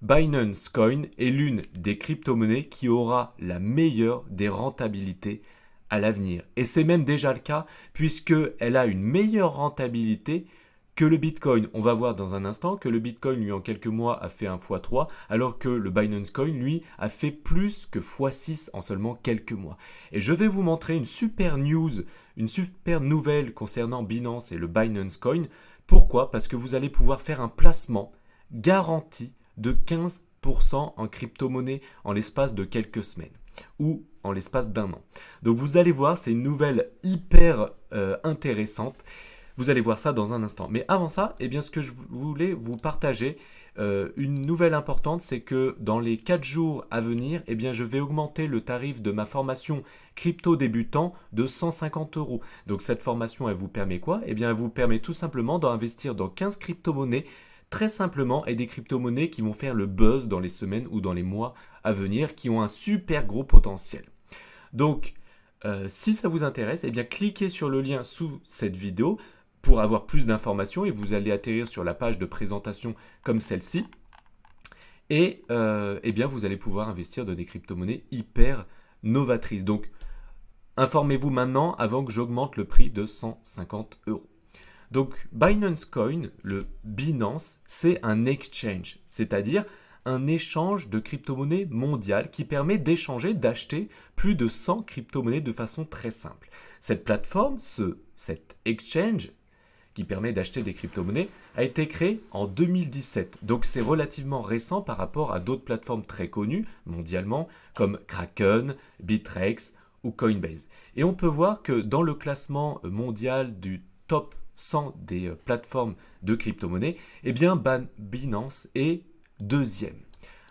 Binance Coin est l'une des crypto-monnaies qui aura la meilleure des rentabilités à l'avenir. Et c'est même déjà le cas puisqu'elle a une meilleure rentabilité que le Bitcoin. On va voir dans un instant que le Bitcoin, lui, en quelques mois, a fait un x3, alors que le Binance Coin, lui, a fait plus que x6 en seulement quelques mois. Et je vais vous montrer une super news, une super nouvelle concernant Binance et le Binance Coin. Pourquoi? Parce que vous allez pouvoir faire un placement garanti de 15% en crypto-monnaie en l'espace de quelques semaines ou en l'espace d'un an. Donc vous allez voir, c'est une nouvelle hyper euh, intéressante. Vous allez voir ça dans un instant. Mais avant ça, eh bien, ce que je voulais vous partager, euh, une nouvelle importante, c'est que dans les 4 jours à venir, eh bien, je vais augmenter le tarif de ma formation crypto débutant de 150 euros. Donc cette formation, elle vous permet quoi? Eh bien, elle vous permet tout simplement d'investir dans 15 crypto-monnaies très simplement et des crypto-monnaies qui vont faire le buzz dans les semaines ou dans les mois à venir, qui ont un super gros potentiel. Donc, euh, si ça vous intéresse, eh bien cliquez sur le lien sous cette vidéo pour avoir plus d'informations et vous allez atterrir sur la page de présentation comme celle-ci. Et euh, eh bien, vous allez pouvoir investir dans des crypto-monnaies hyper novatrices. Donc, informez-vous maintenant avant que j'augmente le prix de 150 euros. Donc, Binance Coin, le Binance, c'est un exchange, c'est-à-dire un échange de crypto-monnaies mondiales qui permet d'échanger, d'acheter plus de 100 crypto-monnaies de façon très simple. Cette plateforme, ce, cet exchange, qui permet d'acheter des crypto-monnaies, a été créé en 2017. Donc c'est relativement récent par rapport à d'autres plateformes très connues mondialement comme Kraken, Bitrex ou Coinbase. Et on peut voir que dans le classement mondial du top 100 des euh, plateformes de crypto-monnaies, eh bien Binance est deuxième.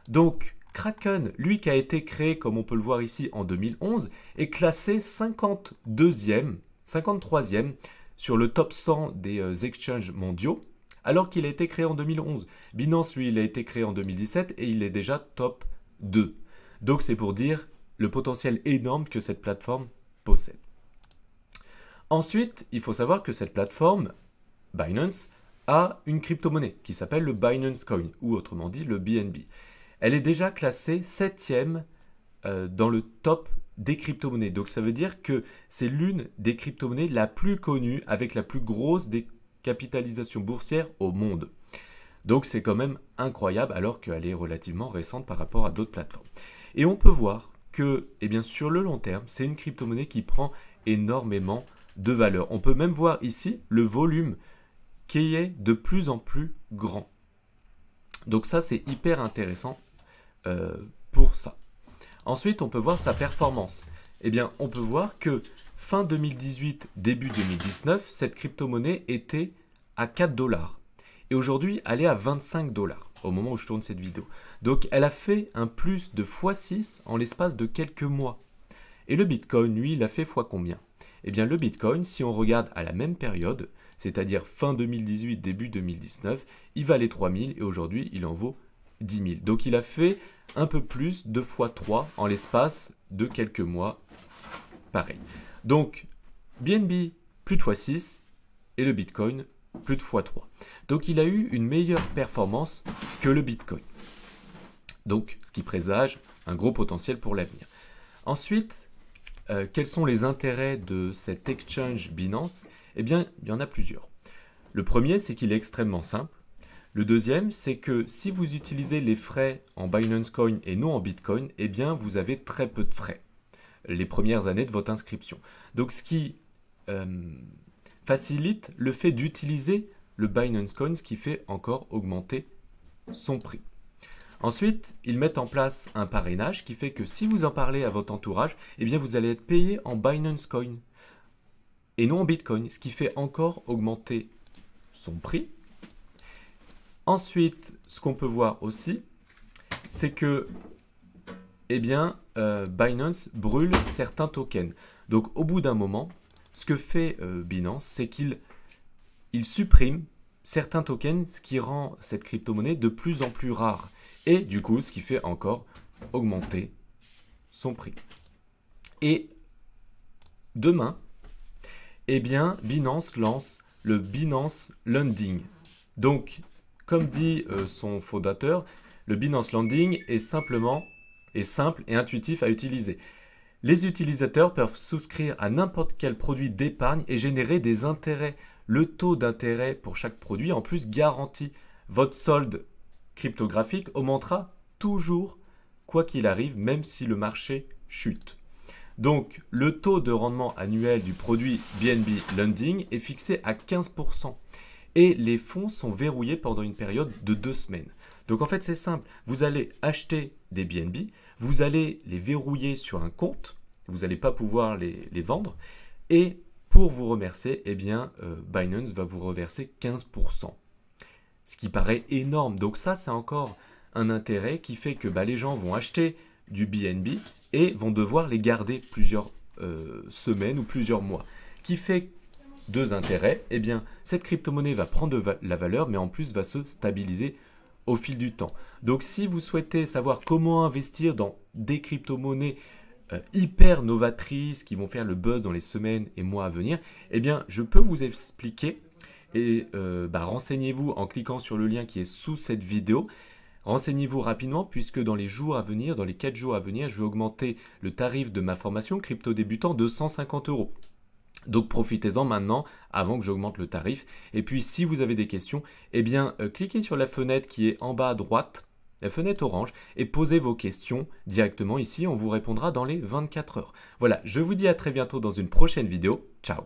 Donc Kraken, lui qui a été créé, comme on peut le voir ici, en 2011, est classé 52e, 53e sur le top 100 des euh, exchanges mondiaux, alors qu'il a été créé en 2011. Binance, lui, il a été créé en 2017 et il est déjà top 2. Donc c'est pour dire le potentiel énorme que cette plateforme possède. Ensuite, il faut savoir que cette plateforme, Binance, a une crypto-monnaie qui s'appelle le Binance Coin, ou autrement dit le BNB. Elle est déjà classée 7e euh, dans le top des crypto-monnaies. Donc ça veut dire que c'est l'une des crypto-monnaies la plus connue avec la plus grosse décapitalisation boursière au monde. Donc c'est quand même incroyable alors qu'elle est relativement récente par rapport à d'autres plateformes. Et on peut voir que eh bien, sur le long terme, c'est une crypto-monnaie qui prend énormément de valeur. On peut même voir ici le volume qui est de plus en plus grand. Donc ça c'est hyper intéressant euh, pour ça. Ensuite, on peut voir sa performance. Eh bien, on peut voir que fin 2018, début 2019, cette crypto-monnaie était à 4 dollars. Et aujourd'hui, elle est à 25 dollars au moment où je tourne cette vidéo. Donc, elle a fait un plus de x6 en l'espace de quelques mois. Et le Bitcoin, lui, il a fait x combien? Eh bien, le Bitcoin, si on regarde à la même période, c'est-à-dire fin 2018, début 2019, il valait 3000 et aujourd'hui, il en vaut 10 000. Donc, il a fait un peu plus, 2 fois 3 en l'espace de quelques mois. Pareil. Donc, BNB, plus de x6 et le Bitcoin, plus de x3. Donc, il a eu une meilleure performance que le Bitcoin. Donc, ce qui présage un gros potentiel pour l'avenir. Ensuite, euh, quels sont les intérêts de cet exchange Binance? Eh bien, il y en a plusieurs. Le premier, c'est qu'il est extrêmement simple. Le deuxième, c'est que si vous utilisez les frais en Binance Coin et non en Bitcoin, eh bien vous avez très peu de frais les premières années de votre inscription. Donc ce qui euh, facilite le fait d'utiliser le Binance Coin, ce qui fait encore augmenter son prix. Ensuite, ils mettent en place un parrainage qui fait que si vous en parlez à votre entourage, eh bien vous allez être payé en Binance Coin et non en Bitcoin, ce qui fait encore augmenter son prix Ensuite, ce qu'on peut voir aussi, c'est que eh bien, euh, Binance brûle certains tokens. Donc au bout d'un moment, ce que fait euh, Binance, c'est qu'il il supprime certains tokens, ce qui rend cette crypto-monnaie de plus en plus rare. Et du coup, ce qui fait encore augmenter son prix. Et demain, eh bien, Binance lance le Binance Lending. Donc, comme dit euh, son fondateur, Le Binance Landing est simplement est simple et intuitif à utiliser. Les utilisateurs peuvent souscrire à n'importe quel produit d'épargne et générer des intérêts. Le taux d'intérêt pour chaque produit en plus garantit votre solde cryptographique augmentera toujours quoi qu'il arrive, même si le marché chute. Donc, le taux de rendement annuel du produit BNB Lending est fixé à 15% et les fonds sont verrouillés pendant une période de deux semaines. Donc, en fait, c'est simple. Vous allez acheter des BNB, vous allez les verrouiller sur un compte, vous n'allez pas pouvoir les, vendre et pour vous remercier, eh bien, euh, Binance va vous reverser 15%. Ce qui paraît énorme. Donc ça, c'est encore un intérêt qui fait que bah, les gens vont acheter du BNB et vont devoir les garder plusieurs euh, semaines ou plusieurs mois. Qui fait deux intérêts, eh bien cette crypto-monnaie va prendre de la valeur mais en plus va se stabiliser au fil du temps. Donc si vous souhaitez savoir comment investir dans des crypto-monnaies euh, hyper novatrices qui vont faire le buzz dans les semaines et mois à venir, eh bien je peux vous expliquer et euh, bah, renseignez-vous en cliquant sur le lien qui est sous cette vidéo. Renseignez-vous rapidement puisque dans les jours à venir, dans les 4 jours à venir, je vais augmenter le tarif de ma formation crypto débutant de 150 euros. Donc profitez-en maintenant avant que j'augmente le tarif. Et puis si vous avez des questions, eh bien euh, cliquez sur la fenêtre qui est en bas à droite, la fenêtre orange, et posez vos questions directement ici. On vous répondra dans les 24 heures. Voilà, je vous dis à très bientôt dans une prochaine vidéo. Ciao